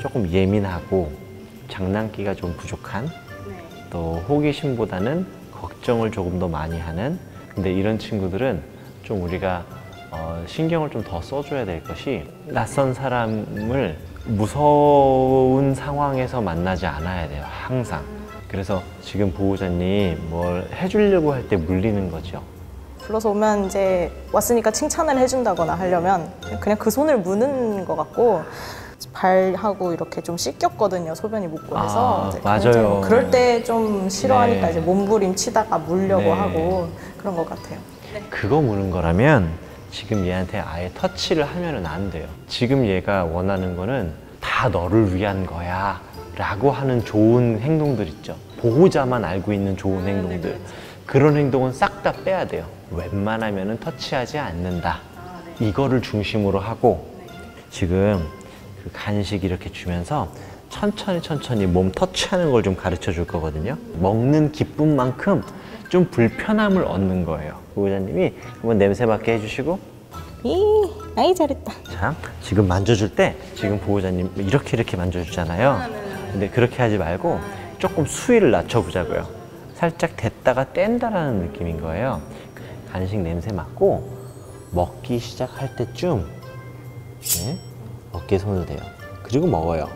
조금 예민하고 장난기가 좀 부족한 또 호기심보다는 걱정을 조금 더 많이 하는 근데 이런 친구들은 좀 우리가 어, 신경을 좀 더 써줘야 될 것이 낯선 사람을 무서운 상황에서 만나지 않아야 돼요 항상. 그래서 지금 보호자님 뭘 해주려고 할 때 물리는 거죠? 불러서 오면 이제 왔으니까 칭찬을 해준다거나 하려면 그냥 그 손을 무는 것 같고 발하고 이렇게 좀 씻겼거든요 소변이 묻고 해서 아, 맞아요. 그럴 때 좀 싫어하니까 네. 이제 몸부림 치다가 물려고 네. 하고 그런 것 같아요. 그거 무는 거라면 지금 얘한테 아예 터치를 하면은 안 돼요. 지금 얘가 원하는 거는 다 너를 위한 거야. 라고 하는 좋은 행동들 있죠. 보호자만 알고 있는 좋은 행동들. 그런 행동은 싹 다 빼야 돼요. 웬만하면은 터치하지 않는다. 이거를 중심으로 하고 지금 그 간식 이렇게 주면서 천천히 천천히 몸 터치하는 걸 좀 가르쳐 줄 거거든요. 먹는 기쁨만큼 좀 불편함을 얻는 거예요. 보호자님이 한번 냄새 맡게 해주시고 이, 아이 잘했다. 자, 지금 만져줄 때 지금 보호자님 이렇게 이렇게 만져주잖아요. 근데 그렇게 하지 말고 조금 수위를 낮춰보자고요. 살짝 됐다가 뗀다라는 느낌인 거예요. 간식 냄새 맡고 먹기 시작할 때쯤 네, 어깨에 손을 대요. 그리고 먹어요.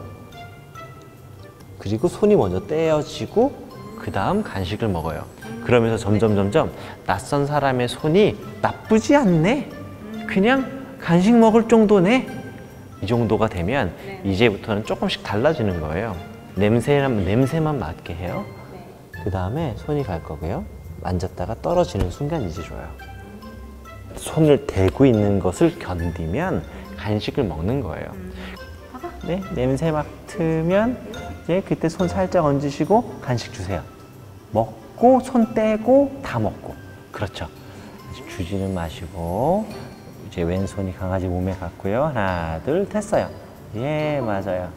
그리고 손이 먼저 떼어지고 그 다음 간식을 먹어요. 그러면서 점점 점점 낯선 사람의 손이 나쁘지 않네. 그냥 간식 먹을 정도네. 이 정도가 되면 이제부터는 조금씩 달라지는 거예요. 냄새만 냄새만 맡게 해요. 그 다음에 손이 갈 거고요. 만졌다가 떨어지는 순간 이제 줘요. 손을 대고 있는 것을 견디면 간식을 먹는 거예요. 네, 냄새 맡으면 이제 그때 손 살짝 얹으시고 간식 주세요. 먹고 손 떼고 다 먹고 그렇죠. 주지는 마시고 이제 왼손이 강아지 몸에 갔고요. 하나 둘 됐어요. 예 맞아요.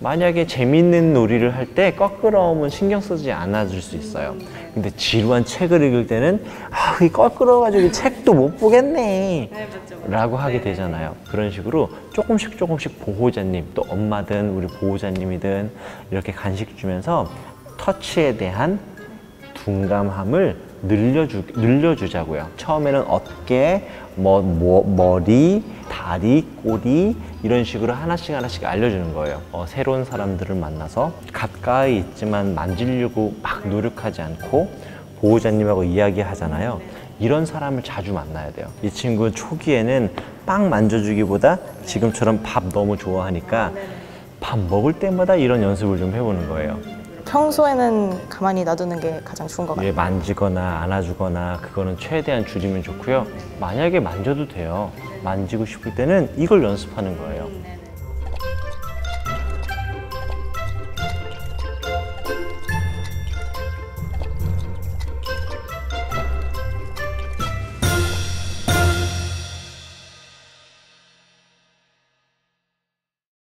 만약에 재밌는 놀이를 할 때 껄끄러움은 신경 쓰지 않아줄 수 있어요. 근데 지루한 책을 읽을 때는 아, 이 껄끄러워가지고 이 책도 못 보겠네. 라고 하게 되잖아요. 그런 식으로 조금씩 조금씩 보호자님, 또 엄마든 우리 보호자님이든 이렇게 간식 주면서 터치에 대한 둔감함을 늘려주, 늘려주자고요. 처음에는 어깨, 뭐, 뭐, 머리, 다리, 꼬리 이런 식으로 하나씩 하나씩 알려주는 거예요. 어, 새로운 사람들을 만나서 가까이 있지만 만지려고 막 노력하지 않고 보호자님하고 이야기하잖아요. 이런 사람을 자주 만나야 돼요. 이 친구 초기에는 빵 만져주기보다 지금처럼 밥 너무 좋아하니까 밥 먹을 때마다 이런 연습을 좀 해보는 거예요. 평소에는 가만히 놔두는 게 가장 좋은 것 같아요. 예, 만지거나 안아주거나 그거는 최대한 줄이면 좋고요. 만약에 만져도 돼요. 만지고 싶을 때는 이걸 연습하는 거예요.